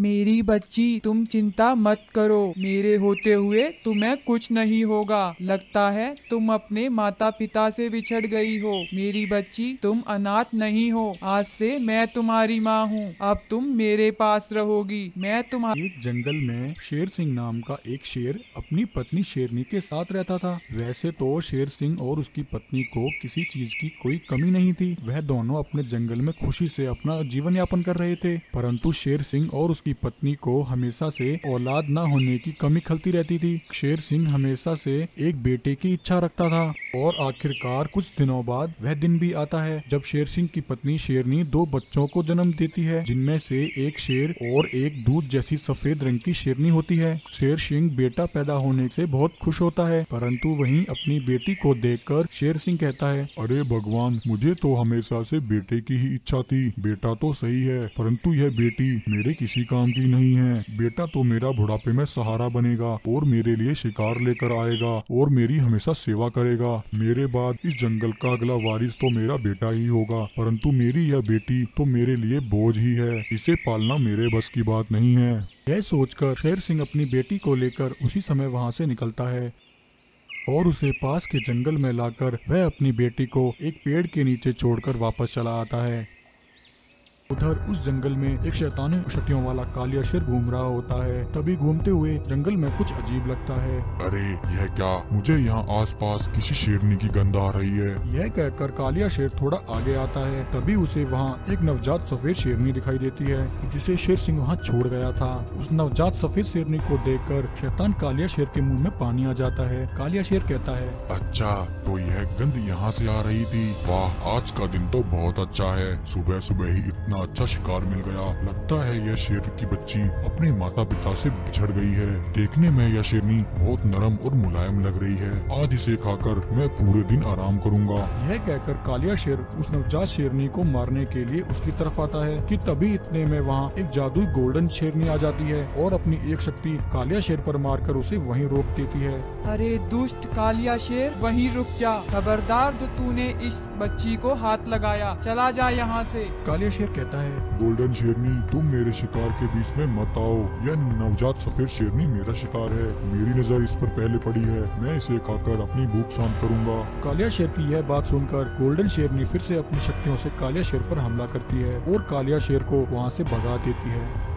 मेरी बच्ची, तुम चिंता मत करो। मेरे होते हुए तुम्हें कुछ नहीं होगा। लगता है तुम अपने माता पिता से बिछड़ गई हो। मेरी बच्ची, तुम अनाथ नहीं हो। आज से मैं तुम्हारी माँ हूँ। अब तुम मेरे पास रहोगी। मैं तुम्हारी एक जंगल में शेर सिंह नाम का एक शेर अपनी पत्नी शेरनी के साथ रहता था। वैसे तो शेर सिंह और उसकी पत्नी को किसी चीज़ की कोई कमी नहीं थी। वह दोनों अपने जंगल में खुशी से अपना जीवन यापन कर रहे थे। परंतु शेर सिंह और उसकी पत्नी को हमेशा से औलाद न होने की कमी खलती रहती थी। शेर सिंह हमेशा से एक बेटे की इच्छा रखता था। और आखिरकार कुछ दिनों बाद वह दिन भी आता है, जब शेर सिंह की पत्नी शेरनी दो बच्चों को जन्म देती है, जिनमें से एक शेर और एक दूध जैसी सफ़ेद रंग की शेरनी होती है। शेर सिंह बेटा पैदा होने से बहुत खुश होता है, परंतु वहीं अपनी बेटी को देखकर शेर सिंह कहता है, अरे भगवान, मुझे तो हमेशा से बेटे की ही इच्छा थी। बेटा तो सही है, परंतु यह बेटी मेरे किसी काम की नहीं है। बेटा तो मेरा बुढ़ापे में सहारा बनेगा और मेरे लिए शिकार लेकर आएगा और मेरी हमेशा सेवा करेगा। मेरे बाद इस जंगल का अगला वारिस तो मेरा बेटा ही होगा, परंतु मेरी यह बेटी तो मेरे लिए बोझ ही है। इसे पालना मेरे बस की बात नहीं है। यह सोचकर शेर सिंह अपनी बेटी को लेकर उसी समय वहाँ से निकलता है और उसे पास के जंगल में लाकर वह अपनी बेटी को एक पेड़ के नीचे छोड़कर वापस चला आता है। उधर उस जंगल में एक शैतानी शक्तियों वाला कालिया शेर घूम रहा होता है। तभी घूमते हुए जंगल में कुछ अजीब लगता है। अरे यह क्या? मुझे यहाँ आसपास किसी शेरनी की गंध आ रही है। यह कहकर कालिया शेर थोड़ा आगे आता है। तभी उसे वहाँ एक नवजात सफ़ेद शेरनी दिखाई देती है जिसे शेर सिंह वहाँ छोड़ गया था। उस नवजात सफ़ेद शेरनी को देखकर शैतान कालिया शेर के मुँह में पानी आ जाता है। कालिया शेर कहता है अच्छा तो यह गंध यहाँ से आ रही थी। वाह आज का दिन तो बहुत अच्छा है। सुबह सुबह ही इतना अच्छा शिकार मिल गया। लगता है यह शेर की बच्ची अपने माता पिता से बिछड़ गई है। देखने में यह शेरनी बहुत नरम और मुलायम लग रही है। आज इसे खाकर मैं पूरे दिन आराम करूँगा। यह कहकर कालिया शेर उस नवजात शेरनी को मारने के लिए उसकी तरफ़ आता है कि तभी इतने में वहाँ एक जादुई गोल्डन शेरनी आ जाती है और अपनी एक शक्ति कालिया शेर पर मारकर उसे वहीं रोक देती है। अरे दुष्ट कालिया शेर वहीं रुक जा। खबरदार जो तूने इस बच्ची को हाथ लगाया चला जा यहाँ से। कालिया शेर कहता है, गोल्डन शेरनी, तुम मेरे शिकार के बीच में मत आओ। यह नवजात सफ़ेद शेरनी मेरा शिकार है। मेरी नज़र इस पर पहले पड़ी है। मैं इसे खाकर अपनी भूख शांत करूँगा कालिया शेर की यह बात सुनकर गोल्डन शेरनी फिर से अपनी शक्तियों से कालिया शेर पर हमला करती है और कालिया शेर को वहाँ से भगा देती है।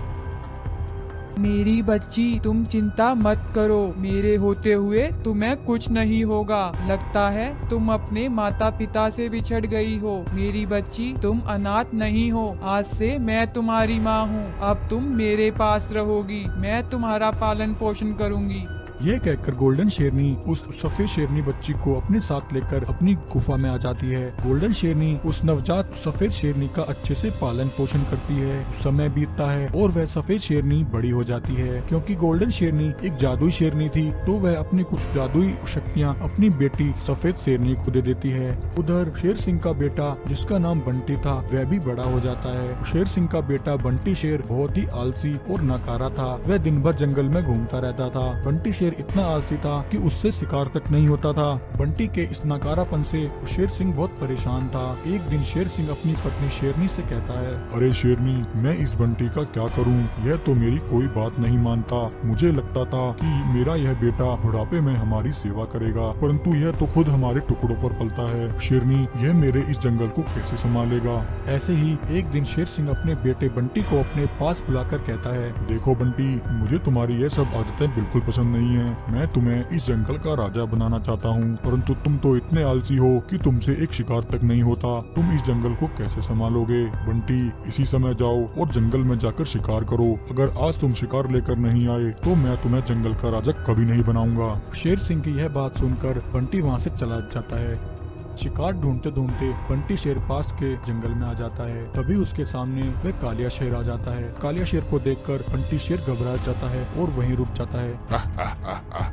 मेरी बच्ची, तुम चिंता मत करो। मेरे होते हुए तुम्हें कुछ नहीं होगा। लगता है तुम अपने माता पिता से बिछड़ गई हो। मेरी बच्ची, तुम अनाथ नहीं हो। आज से मैं तुम्हारी माँ हूँ। अब तुम मेरे पास रहोगी। मैं तुम्हारा पालन पोषण करूँगी। यह कहकर गोल्डन शेरनी उस सफ़ेद शेरनी बच्ची को अपने साथ लेकर अपनी गुफा में आ जाती है। गोल्डन शेरनी उस नवजात सफ़ेद शेरनी का अच्छे से पालन पोषण करती है। समय बीतता है और वह सफ़ेद शेरनी बड़ी हो जाती है। क्योंकि गोल्डन शेरनी एक जादुई शेरनी थी तो वह अपनी कुछ जादुई शक्तियाँ अपनी बेटी सफ़ेद शेरनी को दे देती है। उधर शेर सिंह का बेटा, जिसका नाम बंटी था, वह भी बड़ा हो जाता है। शेर सिंह का बेटा बंटी शेर बहुत ही आलसी और नकारा था। वह दिन भर जंगल में घूमता रहता था। बंटी शेर इतना आलसी था कि उससे शिकार तक नहीं होता था। बंटी के इस नकारापन से शेर सिंह बहुत परेशान था। एक दिन शेर सिंह अपनी पत्नी शेरनी से कहता है अरे शेरनी मैं इस बंटी का क्या करूँ? यह तो मेरी कोई बात नहीं मानता। मुझे लगता था कि मेरा यह बेटा बुढ़ापे में हमारी सेवा करेगा परंतु यह तो खुद हमारे टुकड़ों पर पलता है। शेरनी यह मेरे इस जंगल को कैसे संभालेगा? ऐसे ही एक दिन शेर सिंह अपने बेटे बंटी को अपने पास बुलाकर कहता है देखो बंटी मुझे तुम्हारी यह सब आदतें बिल्कुल पसंद नहीं है। मैं तुम्हें इस जंगल का राजा बनाना चाहता हूँ, परंतु तुम तो इतने आलसी हो कि तुमसे एक शिकार तक नहीं होता। तुम इस जंगल को कैसे संभालोगे? बंटी, इसी समय जाओ और जंगल में जाकर शिकार करो। अगर आज तुम शिकार लेकर नहीं आए तो मैं तुम्हें जंगल का राजा कभी नहीं बनाऊँगा। शेर सिंह की यह बात सुनकर बंटी वहाँ ऐसी चला जाता है। शिकार ढूंढते ढूंढते बंटी शेर पास के जंगल में आ जाता है। तभी उसके सामने वह कालिया शेर आ जाता है। कालिया शेर को देखकर बंटी शेर घबरा जाता है और वहीं रुक जाता है। आओ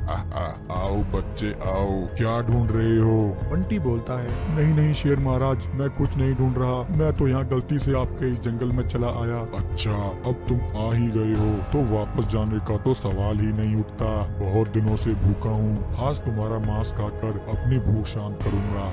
बच्चे आओ। क्या ढूंढ रहे हो? बंटी बोलता है नहीं नहीं शेर महाराज मैं कुछ नहीं ढूंढ रहा। मैं तो यहाँ गलती से आपके इस जंगल में चला आया। अच्छा अब तुम आ ही गए हो तो वापस जाने का तो सवाल ही नहीं उठता। बहुत दिनों से भूखा हूँ। आज तुम्हारा मांस खाकर अपनी भूख शांत करूँगा।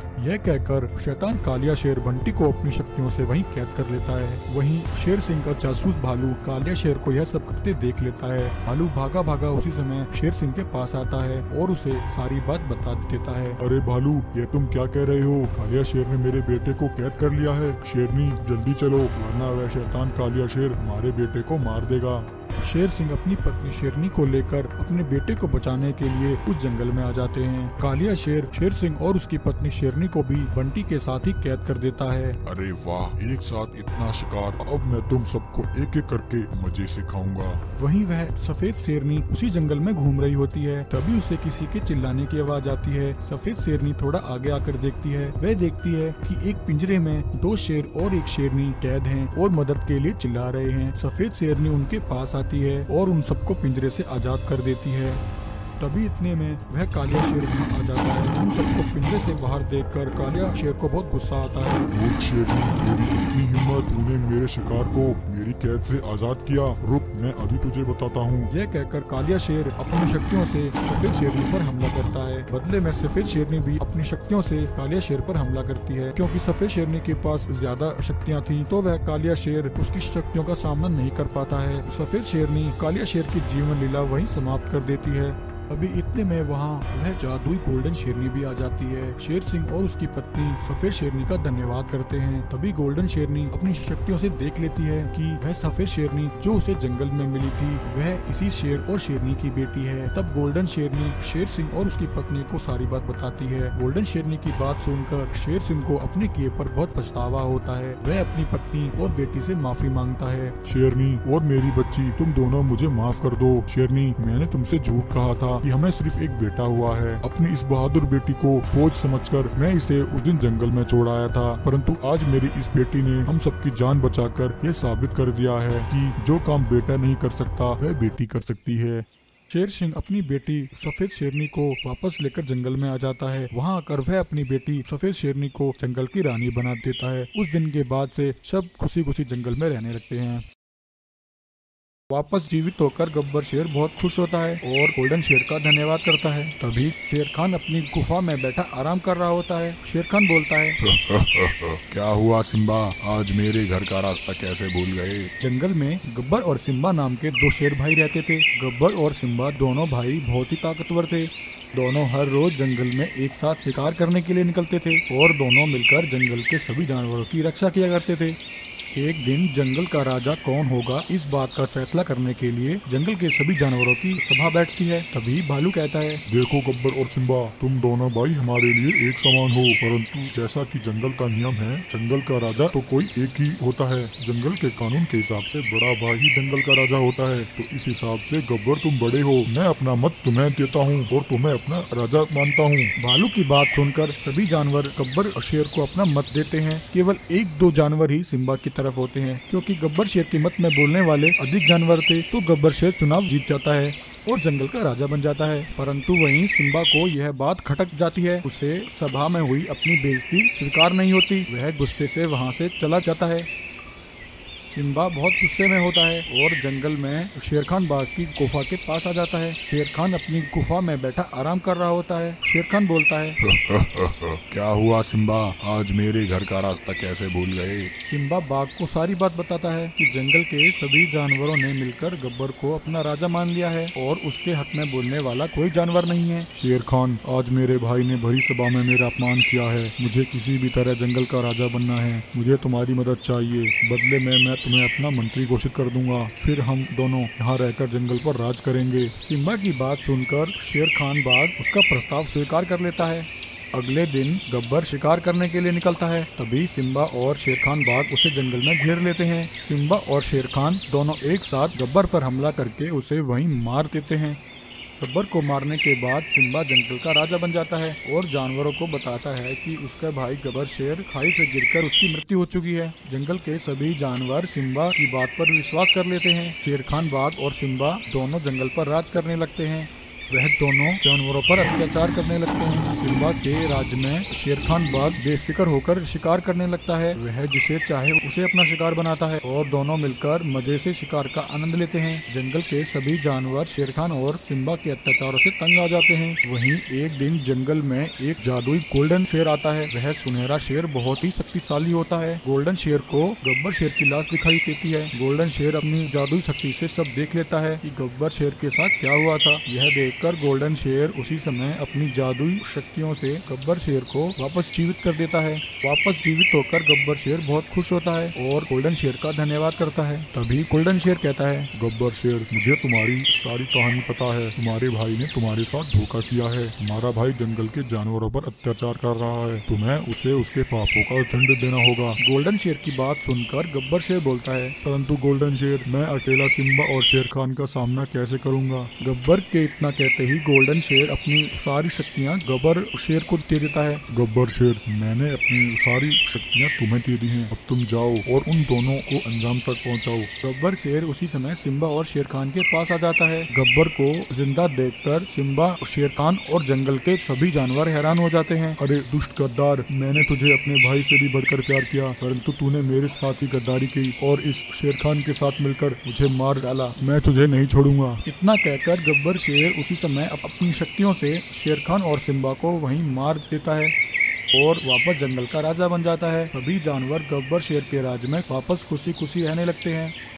यह कहकर शैतान कालिया शेर बंटी को अपनी शक्तियों से वहीं कैद कर लेता है। वहीं शेर सिंह का जासूस भालू कालिया शेर को यह सब करते देख लेता है। भालू भागा भागा उसी समय शेर सिंह के पास आता है और उसे सारी बात बता देता है। अरे भालू, ये तुम क्या कह रहे हो? कालिया शेर ने मेरे बेटे को कैद कर लिया है। शेरनी, जल्दी चलो, वरना वह शैतान कालिया शेर हमारे बेटे को मार देगा। शेर सिंह अपनी पत्नी शेरनी को लेकर अपने बेटे को बचाने के लिए उस जंगल में आ जाते हैं। कालिया शेर शेर सिंह और उसकी पत्नी शेरनी को भी बंटी के साथ ही कैद कर देता है। अरे वाह एक साथ इतना शिकार अब मैं तुम सबको एक एक करके मज़े से खाऊँगा वहीं वह सफ़ेद शेरनी उसी जंगल में घूम रही होती है। तभी उसे किसी के चिल्लाने की आवाज़ आती है। सफ़ेद शेरनी थोड़ा आगे आकर देखती है। वह देखती है कि एक पिंजरे में दो शेर और एक शेरनी कैद हैं और मदद के लिए चिल्ला रहे हैं। सफ़ेद शेरनी उनके पास आती है और उन सबको पिंजरे से आज़ाद कर देती है। तभी इतने में वह कालिया शेर भी आ जाता है। उन सबको पिंजरे से बाहर देखकर कालिया शेर को बहुत गुस्सा आता है। हिम्मत तूने मेरे शिकार को मेरी कैद से आज़ाद किया। रुक, मैं अभी तुझे बताता हूँ। यह कहकर कालिया शेर अपनी शक्तियों से सफ़ेद शेरनी पर हमला करता है। बदले में सफ़ेद शेरनी भी अपनी शक्तियों से कालिया शेर पर हमला करती है, क्योंकि सफ़ेद शेरनी के पास ज़्यादा शक्तियाँ थी तो वह कालिया शेर उसकी शक्तियों का सामना नहीं कर पाता है। सफ़ेद शेरनी कालिया शेर की जीवन लीला वही समाप्त कर देती है। अभी इतने में वहाँ वह जादुई गोल्डन शेरनी भी आ जाती है। शेर सिंह और उसकी पत्नी सफ़ेद शेरनी का धन्यवाद करते हैं। तभी गोल्डन शेरनी अपनी शक्तियों से देख लेती है कि वह सफ़ेद शेरनी जो उसे जंगल में मिली थी, वह इसी शेर और शेरनी की बेटी है। तब गोल्डन शेरनी शेर सिंह और उसकी पत्नी को सारी बात बताती है। गोल्डन शेरनी की बात सुनकर शेर सिंह को अपने किए पर बहुत पछतावा होता है। वह अपनी पत्नी और बेटी से माफ़ी माँगता है। शेरनी और मेरी बच्ची, तुम दोनों मुझे माफ़ कर दो। शेरनी, मैंने तुमसे झूठ कहा था। कि हमें सिर्फ़ एक बेटा हुआ है। अपनी इस बहादुर बेटी को बोझ समझकर मैं इसे उस दिन जंगल में छोड़ आया था। परंतु आज मेरी इस बेटी ने हम सबकी जान बचाकर ये साबित कर दिया है कि जो काम बेटा नहीं कर सकता, वह बेटी कर सकती है। शेर सिंह अपनी बेटी सफ़ेद शेरनी को वापस लेकर जंगल में आ जाता है। वहाँ आकर वह अपनी बेटी सफ़ेद शेरनी को जंगल की रानी बना देता है। उस दिन के बाद से सब खुशी खुशी जंगल में रहने लगते हैं। वापस जीवित होकर गब्बर शेर बहुत खुश होता है और गोल्डन शेर का धन्यवाद करता है। तभी शेर खान अपनी गुफा में बैठा आराम कर रहा होता है। शेर खान बोलता है क्या हुआ सिम्बा? आज मेरे घर का रास्ता कैसे भूल गए? जंगल में गब्बर और सिम्बा नाम के दो शेर भाई रहते थे। गब्बर और सिम्बा दोनों भाई बहुत ही ताकतवर थे। दोनों हर रोज जंगल में एक साथ शिकार करने के लिए निकलते थे और दोनों मिलकर जंगल के सभी जानवरों की रक्षा किया करते थे। एक दिन जंगल का राजा कौन होगा इस बात का फैसला करने के लिए जंगल के सभी जानवरों की सभा बैठती है। तभी भालू कहता है देखो गब्बर और सिम्बा तुम दोनों भाई हमारे लिए एक समान हो परंतु जैसा कि जंगल का नियम है जंगल का राजा तो कोई एक ही होता है। जंगल के कानून के हिसाब से बड़ा भाई ही जंगल का राजा होता है। तो इस हिसाब से गब्बर तुम बड़े हो मैं अपना मत तुम्हें देता हूँ और तुम्हें अपना राजा मानता हूँ। भालू की बात सुनकर सभी जानवर गब्बर और शेर को अपना मत देते हैं। केवल एक दो जानवर ही सिम्बा की तरफ़ होते हैं। क्योंकि गब्बर शेर की मत में बोलने वाले अधिक जानवर थे तो गब्बर शेर चुनाव जीत जाता है और जंगल का राजा बन जाता है। परंतु वहीं सिम्बा को यह बात खटक जाती है। उसे सभा में हुई अपनी बेइज्जती स्वीकार नहीं होती। वह गुस्से से वहाँ से चला जाता है। सिम्बा बहुत गुस्से में होता है और जंगल में शेर खान बाग की गुफा के पास आ जाता है। शेर खान अपनी गुफा में बैठा आराम कर रहा होता है। शेर खान बोलता है क्या हुआ सिम्बा आज मेरे घर का रास्ता कैसे भूल गए? सिम्बा बाघ को सारी बात बताता है कि जंगल के सभी जानवरों ने मिलकर गब्बर को अपना राजा मान लिया है और उसके हक में बोलने वाला कोई जानवर नहीं है। शेर खान आज मेरे भाई ने भरी सभा में मेरा अपमान किया है। मुझे किसी भी तरह जंगल का राजा बनना है। मुझे तुम्हारी मदद चाहिए। बदले में मैं तुम्हें अपना मंत्री घोषित कर दूँगा। फिर हम दोनों यहाँ रहकर जंगल पर राज करेंगे। सिम्बा की बात सुनकर शेर खान बाघ उसका प्रस्ताव स्वीकार कर लेता है। अगले दिन गब्बर शिकार करने के लिए निकलता है। तभी सिम्बा और शेर खान बाघ उसे जंगल में घेर लेते हैं। सिम्बा और शेर खान दोनों एक साथ गब्बर पर हमला करके उसे वहीं मार देते हैं। गब्बर को मारने के बाद सिम्बा जंगल का राजा बन जाता है और जानवरों को बताता है कि उसका भाई गबर शेर खाई से गिरकर उसकी मृत्यु हो चुकी है। जंगल के सभी जानवर सिम्बा की बात पर विश्वास कर लेते हैं। शेर खान बाघ और सिम्बा दोनों जंगल पर राज करने लगते हैं। वह दोनों जानवरों पर अत्याचार करने लगते हैं। सिम्बा के राज्य में शेर खान बाग बेफिक्र होकर शिकार करने लगता है। वह जिसे चाहे उसे अपना शिकार बनाता है और दोनों मिलकर मज़े से शिकार का आनंद लेते हैं। जंगल के सभी जानवर शेर खान और सिम्बा के अत्याचारों से तंग आ जाते हैं। वहीं एक दिन जंगल में एक जादुई गोल्डन शेर आता है। वह सुनहरा शेर बहुत ही शक्तिशाली होता है। गोल्डन शेर को गब्बर शेर की लाश दिखाई देती है। गोल्डन शेर अपनी जादुई शक्ति से सब देख लेता है कि गब्बर शेर के साथ क्या हुआ था। यह देखकर गोल्डन शेर उसी समय अपनी जादुई शक्तियों से गब्बर शेर को वापस जीवित कर देता है। वापस जीवित होकर गब्बर शेर बहुत खुश होता है और गोल्डन शेर का धन्यवाद करता है। तभी गोल्डन शेर कहता है, गब्बर शेर, मुझे तुम्हारी सारी कहानी पता है। तुम्हारे भाई ने तुम्हारे साथ धोखा किया है। तुम्हारा भाई जंगल के जानवरों पर अत्याचार कर रहा है। तुम्हें उसे उसके पापों का दंड देना होगा। गोल्डन शेर की बात सुनकर गब्बर शेर बोलता है, परंतु गोल्डन शेर मैं अकेला सिम्बा और शेर खान का सामना कैसे करूँगा? गब्बर के इतना कहते ही गोल्डन शेर अपनी सारी शक्तियाँ गब्बर शेर को दे देता है। गब्बर शेर मैंने अपनी सारी शक्तियाँ तुम्हें दे दी हैं। अब तुम जाओ और उन दोनों को अंजाम तक पहुँचाओ। गब्बर शेर उसी समय सिम्बा और शेर खान के पास आ जाता है। गब्बर को ज़िंदा देखकर सिम्बा शेर खान और जंगल के सभी जानवर हैरान हो जाते हैं। अरे दुष्ट गद्दार मैंने तुझे अपने भाई से भी बढ़कर प्यार किया परंतु तूने मेरे साथ ही गद्दारी की और इस शेर खान के साथ मिलकर मुझे मार डाला। मैं तुझे नहीं छोड़ूँगा। इतना कहकर गब्बर शेर उसी समय अप- अपनी शक्तियों से शेर खान और सिम्बा को वहीं मार देता है और वापस जंगल का राजा बन जाता है। सभी जानवर गब्बर शेर के राज में वापस खुशी खुशी रहने लगते हैं।